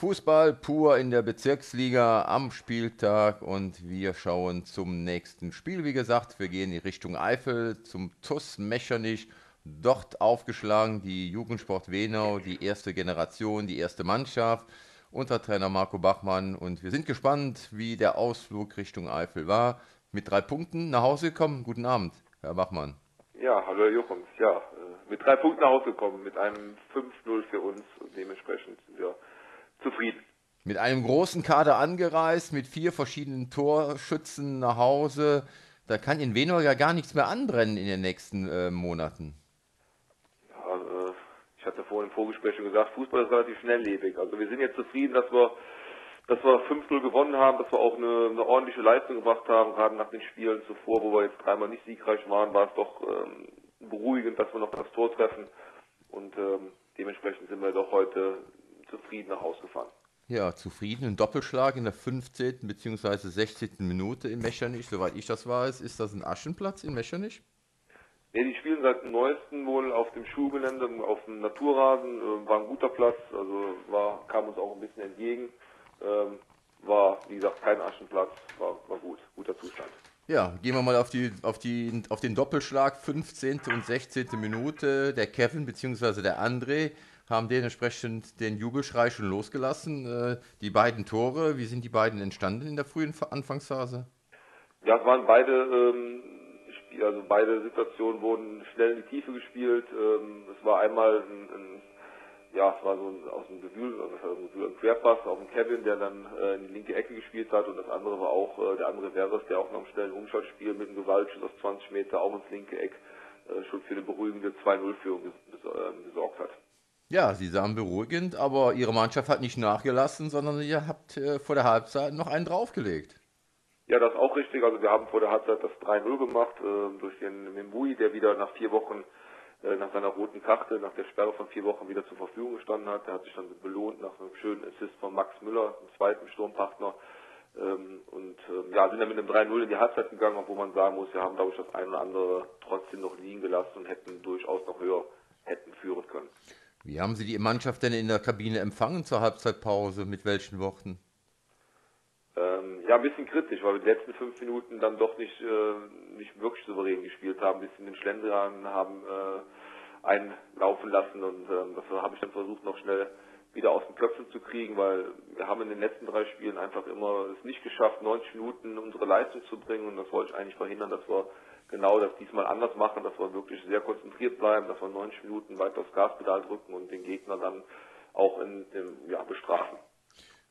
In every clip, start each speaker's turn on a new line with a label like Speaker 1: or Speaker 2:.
Speaker 1: Fußball pur in der Bezirksliga am Spieltag und wir schauen zum nächsten Spiel. Wie gesagt, wir gehen in Richtung Eifel zum TUS Mechernich. Dort aufgeschlagen die Jugendsport Wenau, die erste Generation, die erste Mannschaft unter Trainer Marco Bachmann. Und wir sind gespannt, wie der Ausflug Richtung Eifel war. Mit drei Punkten nach Hause gekommen. Guten Abend, Herr Bachmann.
Speaker 2: Ja, hallo Herr Jochums. Ja, äh, mit drei Punkten nach Hause gekommen, mit einem 5-0 für uns und dementsprechend sind wir zufrieden.
Speaker 1: Mit einem großen Kader angereist, mit vier verschiedenen Torschützen nach Hause. Da kann in Venor ja gar nichts mehr anbrennen in den nächsten äh, Monaten.
Speaker 2: Ja, äh, ich hatte vorhin im Vorgespräch schon gesagt, Fußball ist relativ schnelllebig. Also wir sind jetzt zufrieden, dass wir, dass wir 5-0 gewonnen haben, dass wir auch eine, eine, ordentliche Leistung gebracht haben, gerade nach den Spielen zuvor, wo wir jetzt dreimal nicht siegreich waren, war es doch ähm, beruhigend, dass wir noch das Tor treffen. Und ähm, dementsprechend sind wir doch heute zufrieden nach Hause gefahren.
Speaker 1: Ja, zufrieden. Ein Doppelschlag in der 15. bzw. 16. Minute in Mechernich. Soweit ich das weiß, ist das ein Aschenplatz in Mechernich?
Speaker 2: Ne, die spielen seit dem neuesten wohl auf dem Schulgelände, auf dem Naturrasen. Äh, war ein guter Platz, also war, kam uns auch ein bisschen entgegen. Ähm, war, wie gesagt, kein Aschenplatz, war, war gut, guter Zustand.
Speaker 1: Ja, gehen wir mal auf, die, auf, die, auf den Doppelschlag, 15. und 16. Minute. Der Kevin bzw. der André haben dementsprechend den Jubelschrei schon losgelassen. Äh, die beiden Tore, wie sind die beiden entstanden in der frühen Anfangsphase?
Speaker 2: Ja, es waren beide, ähm, also beide Situationen wurden schnell in die Tiefe gespielt. Ähm, es war einmal ein, ein, ja, es war so ein, aus dem Gewühl, also ein Querpass auf den Kevin, der dann äh, in die linke Ecke gespielt hat und das andere war auch äh, der andere Veres, der auch nach einem schnellen Umschaltspiel mit einem Gewaltschuss aus 20 Meter auch ins linke Eck äh, schon für eine beruhigende 2-0-Führung ähm, gesorgt hat.
Speaker 1: Ja, sie sahen beruhigend, aber ihre Mannschaft hat nicht nachgelassen, sondern ihr habt äh, vor der Halbzeit noch einen draufgelegt.
Speaker 2: Ja, das ist auch richtig. Also wir haben vor der Halbzeit das 3-0 gemacht äh, durch den Mimbui, der wieder nach vier Wochen äh, nach seiner roten Karte, nach der Sperre von vier Wochen wieder zur Verfügung gestanden hat. Der hat sich dann belohnt nach einem schönen Assist von Max Müller, dem zweiten Sturmpartner. Ähm, und ähm, ja, sind dann mit einem 3-0 in die Halbzeit gegangen, obwohl man sagen muss, wir haben, glaube ich, das eine oder andere trotzdem noch liegen gelassen und hätten durchaus noch höher hätten führen können.
Speaker 1: Wie haben Sie die Mannschaft denn in der Kabine empfangen zur Halbzeitpause? Mit welchen Worten?
Speaker 2: Ähm, ja, ein bisschen kritisch, weil wir die letzten fünf Minuten dann doch nicht, äh, nicht wirklich souverän gespielt haben, ein bisschen den Schlendrian haben äh, einlaufen lassen und äh, das habe ich dann versucht noch schnell wieder aus den Köpfen zu kriegen, weil wir haben in den letzten drei Spielen einfach immer es nicht geschafft, 90 Minuten unsere Leistung zu bringen und das wollte ich eigentlich verhindern, dass wir genau das diesmal anders machen, dass wir wirklich sehr konzentriert bleiben, dass wir 90 Minuten weiter aufs Gaspedal drücken und den Gegner dann auch in, in, ja, bestrafen.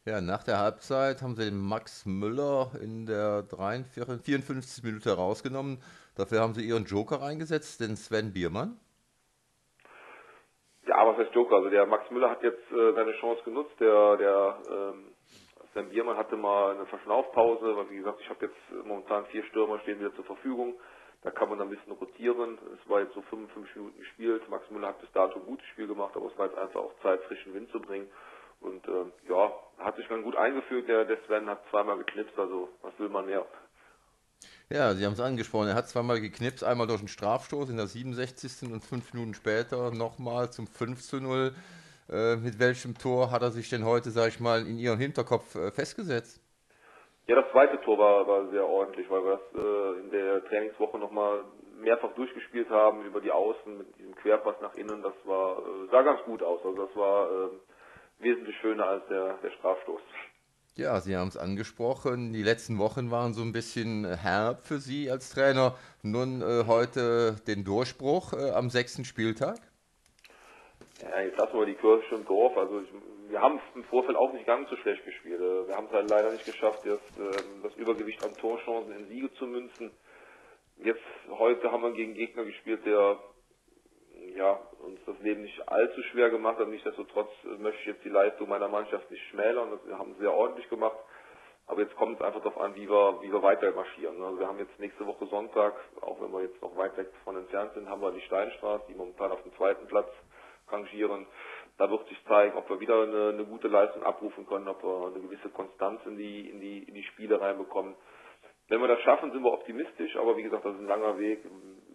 Speaker 1: Ja, nach der Halbzeit haben sie den Max Müller in der 43, 54. Minute rausgenommen. Dafür haben sie ihren Joker eingesetzt, den Sven Biermann.
Speaker 2: Ja, was heißt Joker? Also der Max Müller hat jetzt äh, seine Chance genutzt. Der, der ähm, Sven Biermann hatte mal eine Verschnaufpause, weil wie gesagt, ich habe jetzt momentan vier Stürmer stehen wieder zur Verfügung. Da kann man dann ein bisschen rotieren. Es war jetzt so 55 Minuten gespielt. Max Müller hat bis dato ein gutes Spiel gemacht, aber es war jetzt einfach auch Zeit, frischen Wind zu bringen. Und äh, ja, hat sich dann gut eingefügt. Der, der Sven hat zweimal geknipst, also was will man mehr?
Speaker 1: Ja, Sie haben es angesprochen. Er hat zweimal geknipst, einmal durch einen Strafstoß in der 67. und fünf Minuten später nochmal zum 5 zu 0. Äh, mit welchem Tor hat er sich denn heute, sag ich mal, in Ihrem Hinterkopf äh, festgesetzt?
Speaker 2: Ja, das zweite Tor war, war sehr ordentlich, weil wir das äh, in der Trainingswoche nochmal mehrfach durchgespielt haben über die Außen mit diesem Querpass nach innen. Das war äh, sah ganz gut aus. Also das war äh, wesentlich schöner als der, der Strafstoß.
Speaker 1: Ja, Sie haben es angesprochen. Die letzten Wochen waren so ein bisschen herb für Sie als Trainer. Nun äh, heute den Durchbruch äh, am sechsten Spieltag.
Speaker 2: Ja, jetzt lassen wir die Kirche im Dorf. Also ich, wir haben im Vorfeld auch nicht ganz so schlecht gespielt. Äh, wir haben es halt leider nicht geschafft, jetzt, ähm, das Übergewicht an Torchancen in Siege zu münzen. Jetzt, heute haben wir gegen Gegner gespielt, der ja, uns das Leben nicht allzu schwer gemacht hat. Nichtsdestotrotz möchte ich jetzt die Leistung meiner Mannschaft nicht schmälern. Wir haben sehr ordentlich gemacht. Aber jetzt kommt es einfach darauf an, wie wir, wie wir weiter marschieren. Also wir haben jetzt nächste Woche Sonntag, auch wenn wir jetzt noch weit weg von entfernt sind, haben wir die Steinstraße, die momentan auf dem zweiten Platz rangieren. Da wird sich zeigen, ob wir wieder eine, eine gute Leistung abrufen können, ob wir eine gewisse Konstanz in die, in die, in die Spiele reinbekommen. Wenn wir das schaffen, sind wir optimistisch, aber wie gesagt, das ist ein langer Weg.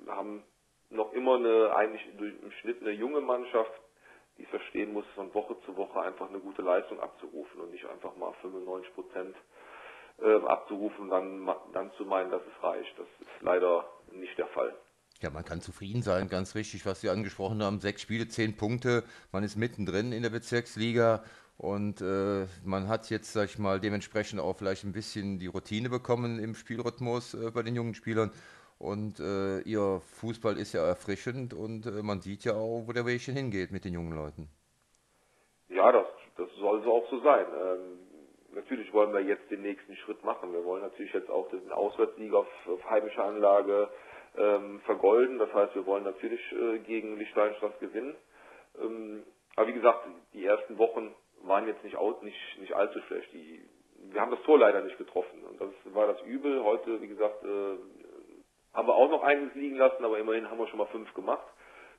Speaker 2: Wir haben noch immer eine, eigentlich im Schnitt eine junge Mannschaft, die verstehen muss, von Woche zu Woche einfach eine gute Leistung abzurufen und nicht einfach mal 95 Prozent äh, abzurufen dann, dann zu meinen, dass es reicht. Das ist leider nicht der Fall.
Speaker 1: Ja, man kann zufrieden sein, ganz richtig, was Sie angesprochen haben. Sechs Spiele, zehn Punkte. Man ist mittendrin in der Bezirksliga und äh, man hat jetzt, sag ich mal, dementsprechend auch vielleicht ein bisschen die Routine bekommen im Spielrhythmus äh, bei den jungen Spielern. Und äh, ihr Fußball ist ja erfrischend und äh, man sieht ja auch, wo der Weg hingeht mit den jungen Leuten.
Speaker 2: Ja, das, das soll so auch so sein. Ähm, natürlich wollen wir jetzt den nächsten Schritt machen. Wir wollen natürlich jetzt auch den Auswärtssieg auf, auf heimischer Anlage ähm, vergolden. Das heißt, wir wollen natürlich äh, gegen Liechtenstein gewinnen. Ähm, aber wie gesagt, die ersten Wochen waren jetzt nicht, out, nicht, nicht allzu schlecht. Die, wir haben das Tor leider nicht getroffen und das war das Übel. Heute, wie gesagt, äh, haben wir auch noch eines liegen lassen, aber immerhin haben wir schon mal fünf gemacht.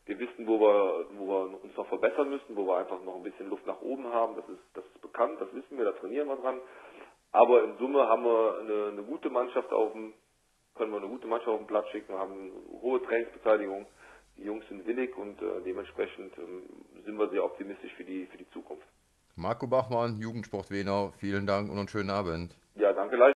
Speaker 2: Wir wissen, wo wir, wo wir uns noch verbessern müssen, wo wir einfach noch ein bisschen Luft nach oben haben. Das ist, das ist bekannt, das wissen wir, da trainieren wir dran. Aber in Summe haben wir eine, eine gute Mannschaft auf dem, können wir eine gute Mannschaft auf den Platz schicken, wir haben eine hohe Trainingsbeteiligung. Die Jungs sind willig und äh, dementsprechend ähm, sind wir sehr optimistisch für die, für die Zukunft.
Speaker 1: Marco Bachmann, Jugendsport Wenau, vielen Dank und einen schönen Abend.
Speaker 2: Ja, danke